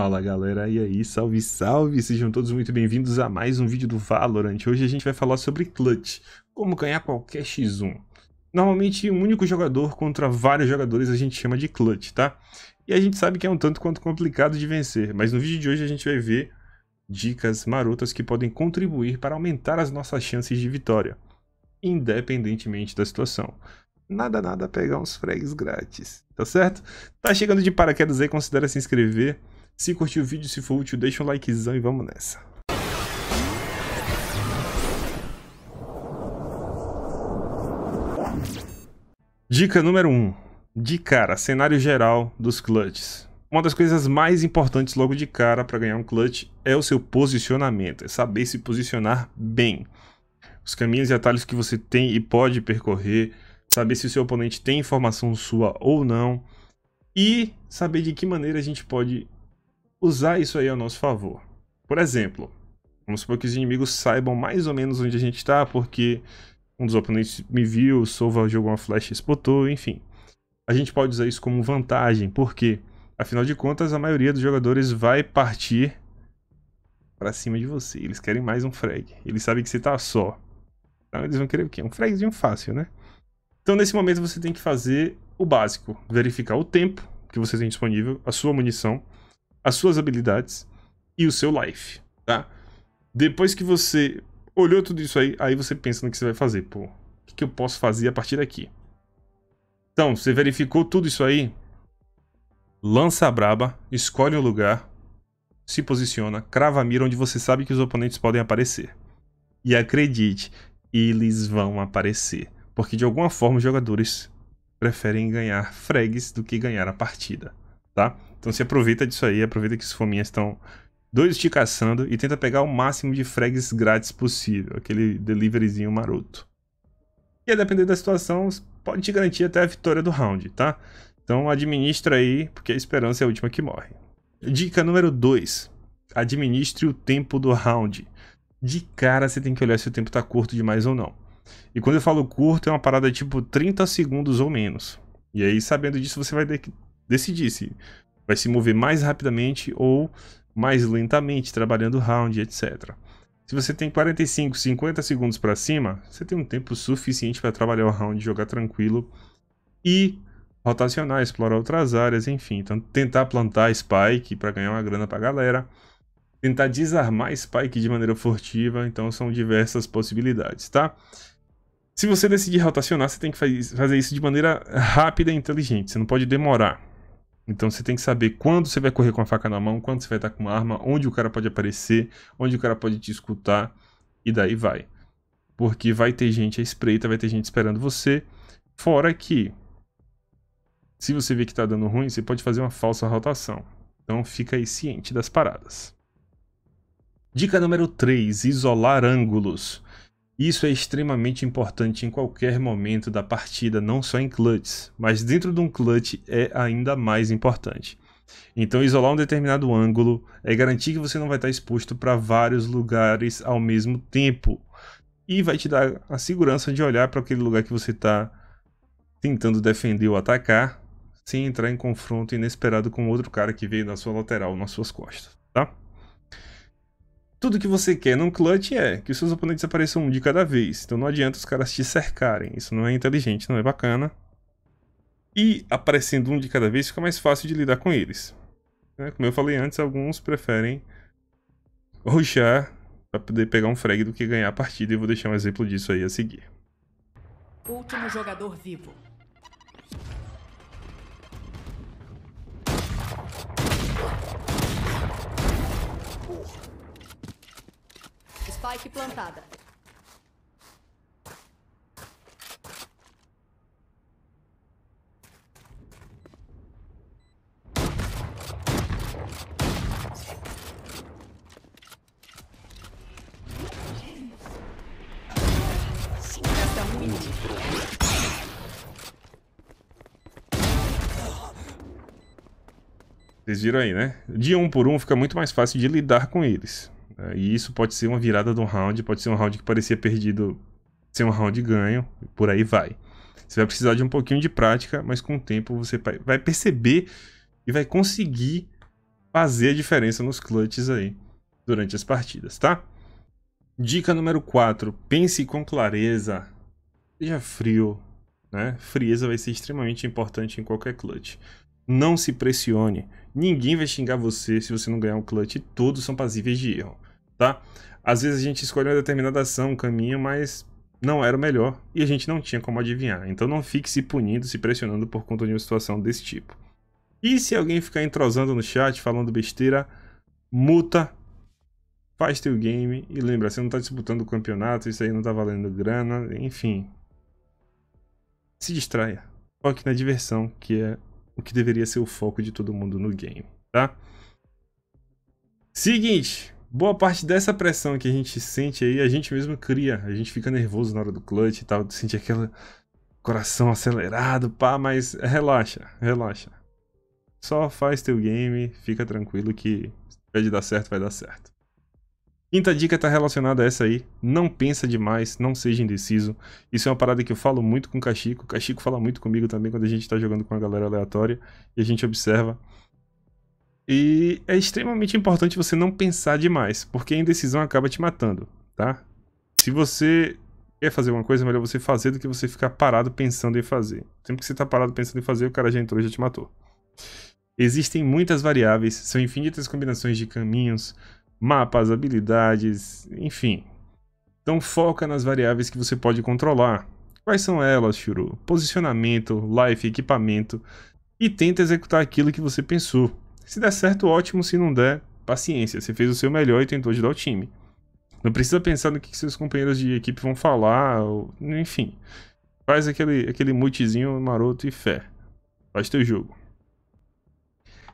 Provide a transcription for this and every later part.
Fala galera, e aí, salve salve, sejam todos muito bem-vindos a mais um vídeo do Valorant. Hoje a gente vai falar sobre Clutch, como ganhar qualquer X1. Normalmente um único jogador contra vários jogadores a gente chama de Clutch, tá? E a gente sabe que é um tanto quanto complicado de vencer, mas no vídeo de hoje a gente vai ver dicas marotas que podem contribuir para aumentar as nossas chances de vitória, independentemente da situação nada nada pegar uns frags grátis, tá certo? Tá chegando de paraquedas aí, considera se inscrever. Se curtiu o vídeo, se for útil, deixa um likezão e vamos nessa. Dica número 1. Um. De cara, cenário geral dos clutches. Uma das coisas mais importantes logo de cara para ganhar um clutch é o seu posicionamento, é saber se posicionar bem. Os caminhos e atalhos que você tem e pode percorrer, saber se o seu oponente tem informação sua ou não, e saber de que maneira a gente pode usar isso aí ao nosso favor. Por exemplo, vamos supor que os inimigos saibam mais ou menos onde a gente está, porque um dos oponentes me viu, Sova jogou uma flash e spotou, enfim. A gente pode usar isso como vantagem, porque, afinal de contas, a maioria dos jogadores vai partir para cima de você. Eles querem mais um frag. Eles sabem que você tá só. Então eles vão querer o quê? Um fragzinho fácil, né? Então, nesse momento, você tem que fazer o básico: verificar o tempo que você tem disponível, a sua munição, as suas habilidades e o seu life, tá? Depois que você olhou tudo isso aí, aí você pensa no que você vai fazer. Pô, o que, eu posso fazer a partir daqui? Então, você verificou tudo isso aí, lança a braba, escolhe um lugar, se posiciona, crava a mira onde você sabe que os oponentes podem aparecer. E acredite, eles vão aparecer. Porque de alguma forma os jogadores preferem ganhar frags do que ganhar a partida, tá? Então se aproveita disso aí, aproveita que os fominhas estão dois te caçando e tenta pegar o máximo de frags grátis possível, aquele deliveryzinho maroto. E a depender da situação, pode te garantir até a vitória do round, tá? Então administra aí, porque a esperança é a última que morre. Dica número 2. Administre o tempo do round. De cara você tem que olhar se o tempo tá curto demais ou não. E quando eu falo curto, é uma parada tipo 30 segundos ou menos. E aí, sabendo disso, você vai de decidir se vai se mover mais rapidamente ou mais lentamente, trabalhando round, etc. Se você tem 45, 50 segundos para cima, você tem um tempo suficiente para trabalhar o round, jogar tranquilo e rotacionar, explorar outras áreas, enfim. Então, tentar plantar Spike para ganhar uma grana para galera. Tentar desarmar Spike de maneira furtiva, então são diversas possibilidades, tá? Se você decidir rotacionar, você tem que fazer isso de maneira rápida e inteligente. Você não pode demorar. Então você tem que saber quando você vai correr com a faca na mão, quando você vai estar com uma arma, onde o cara pode aparecer, onde o cara pode te escutar, e daí vai. Porque vai ter gente à espreita, vai ter gente esperando você. Fora que, se você vê que está dando ruim, você pode fazer uma falsa rotação. Então fica aí ciente das paradas. Dica número 3: isolar ângulos. Isso é extremamente importante em qualquer momento da partida, não só em clutches, mas dentro de um clutch é ainda mais importante. Então, isolar um determinado ângulo é garantir que você não vai estar exposto para vários lugares ao mesmo tempo. E vai te dar a segurança de olhar para aquele lugar que você está tentando defender ou atacar, sem entrar em confronto inesperado com outro cara que veio na sua lateral, nas suas costas, tá? Tudo que você quer num clutch é que os seus oponentes apareçam um de cada vez. Então não adianta os caras te cercarem. Isso não é inteligente, não é bacana. E aparecendo um de cada vez fica mais fácil de lidar com eles. Né? Como eu falei antes, alguns preferem rushar para poder pegar um frag do que ganhar a partida. E vou deixar um exemplo disso aí a seguir. Último jogador vivo. Spike plantada. Vocês viram aí, né? De um por um fica muito mais fácil de lidar com eles. Né? E isso pode ser uma virada de um round, pode ser um round que parecia perdido, ser um round ganho, por aí vai. Você vai precisar de um pouquinho de prática, mas com o tempo você vai perceber e vai conseguir fazer a diferença nos clutches aí durante as partidas, tá? Dica número 4. Pense com clareza. Seja frio, né? Frieza vai ser extremamente importante em qualquer clutch. Não se pressione. Ninguém vai xingar você se você não ganhar um clutch. Todos são passíveis de erro, tá? Às vezes a gente escolhe uma determinada ação, um caminho, mas não era o melhor e a gente não tinha como adivinhar. Então não fique se punindo, se pressionando por conta de uma situação desse tipo. E se alguém ficar entrosando no chat, falando besteira, multa, faz teu game e lembra, você não tá disputando o campeonato, isso aí não tá valendo grana, enfim. Se distraia. Foque na diversão, que é o que deveria ser o foco de todo mundo no game, tá? Seguinte, boa parte dessa pressão que a gente sente aí, a gente mesmo cria. A gente fica nervoso na hora do clutch e tal, sente aquele coração acelerado, pá, mas relaxa, relaxa. Só faz teu game, fica tranquilo que se pede dar certo, vai dar certo. Quinta dica está relacionada a essa aí. Não pensa demais, não seja indeciso. Isso é uma parada que eu falo muito com o Cachico. O Cachico fala muito comigo também quando a gente está jogando com a galera aleatória e a gente observa. E é extremamente importante você não pensar demais, porque a indecisão acaba te matando, tá? Se você quer fazer uma coisa, é melhor você fazer do que você ficar parado pensando em fazer. Sempre que você está parado pensando em fazer, o cara já entrou e já te matou. Existem muitas variáveis, são infinitas combinações de caminhos, mapas, habilidades, enfim. Então foca nas variáveis que você pode controlar. Quais são elas, Shuru? Posicionamento, life, equipamento. E tenta executar aquilo que você pensou. Se der certo, ótimo. Se não der, paciência. Você fez o seu melhor e tentou ajudar o time. Não precisa pensar no que seus companheiros de equipe vão falar, ou... enfim. Faz aquele, aquele mutezinho maroto e fé. Faz teu jogo.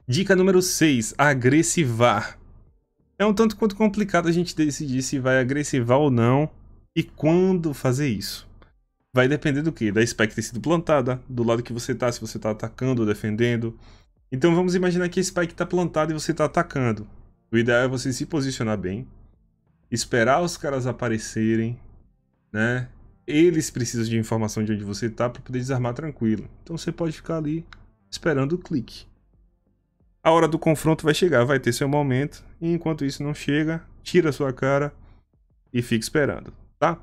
Dica número 6, agressivar. É um tanto quanto complicado a gente decidir se vai agressivar ou não e quando fazer isso. Vai depender do que? Da spec ter sido plantada, do lado que você tá, se você tá atacando ou defendendo. Então vamos imaginar que a spike tá plantada e você tá atacando. O ideal é você se posicionar bem, esperar os caras aparecerem, né? Eles precisam de informação de onde você tá para poder desarmar tranquilo. Então você pode ficar ali esperando o clique. A hora do confronto vai chegar, vai ter seu momento. E enquanto isso não chega, tira a sua cara e fica esperando, tá?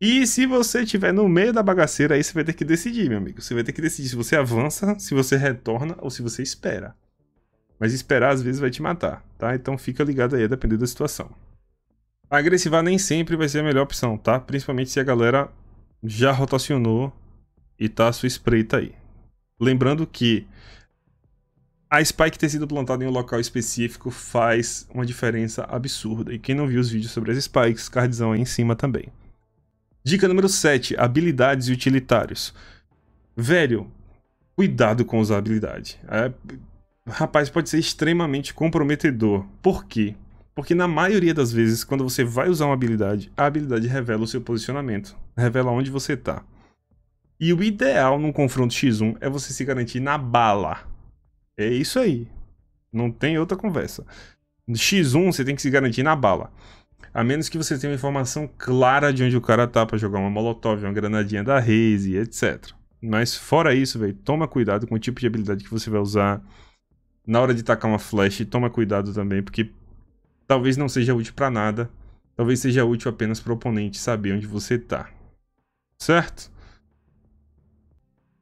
E se você estiver no meio da bagaceira, aí você vai ter que decidir, meu amigo. Você vai ter que decidir se você avança, se você retorna ou se você espera. Mas esperar às vezes vai te matar, tá? Então fica ligado aí, dependendo da situação. Agressivar nem sempre vai ser a melhor opção, tá? Principalmente se a galera já rotacionou e tá a sua espreita aí. Lembrando que a spike ter sido plantada em um local específico faz uma diferença absurda. E quem não viu os vídeos sobre as spikes, cardzão aí em cima também. Dica número 7, habilidades e utilitários. Velho, cuidado com usar habilidade. É, rapaz, pode ser extremamente comprometedor. Por quê? Porque na maioria das vezes, quando você vai usar uma habilidade, a habilidade revela o seu posicionamento, revela onde você está. E o ideal num confronto X1 é você se garantir na bala. É isso aí. Não tem outra conversa. No X1 você tem que se garantir na bala. A menos que você tenha uma informação clara de onde o cara tá para jogar uma molotov, uma granadinha da Raze, etc. Mas fora isso, velho, toma cuidado com o tipo de habilidade que você vai usar. Na hora de tacar uma flash, toma cuidado também, porque talvez não seja útil para nada. Talvez seja útil apenas para o oponente saber onde você tá. Certo?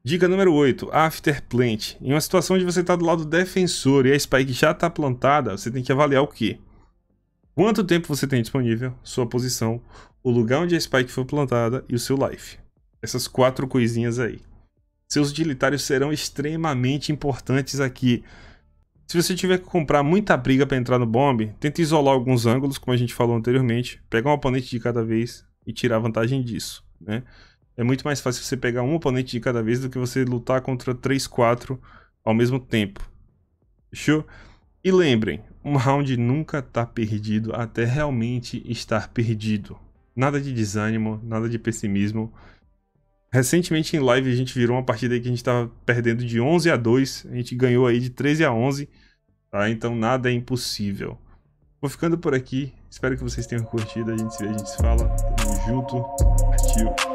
Dica número 8, After Plant. Em uma situação onde você está do lado defensor e a spike já está plantada, você tem que avaliar o quê? Quanto tempo você tem disponível, sua posição, o lugar onde a spike foi plantada e o seu life. Essas quatro coisinhas aí. Seus utilitários serão extremamente importantes aqui. Se você tiver que comprar muita briga para entrar no bomb, tente isolar alguns ângulos, como a gente falou anteriormente, pegar um oponente de cada vez e tirar vantagem disso, né? é muito mais fácil você pegar um oponente de cada vez do que você lutar contra 3, 4 ao mesmo tempo. Fechou? E lembrem, um round nunca tá perdido até realmente estar perdido. Nada de desânimo, nada de pessimismo. Recentemente em live a gente virou uma partida que a gente tava perdendo de 11 a 2, a gente ganhou aí de 13 a 11, tá? Então nada é impossível. Vou ficando por aqui, espero que vocês tenham curtido, a gente se vê, a gente se fala, tamo junto, partiu.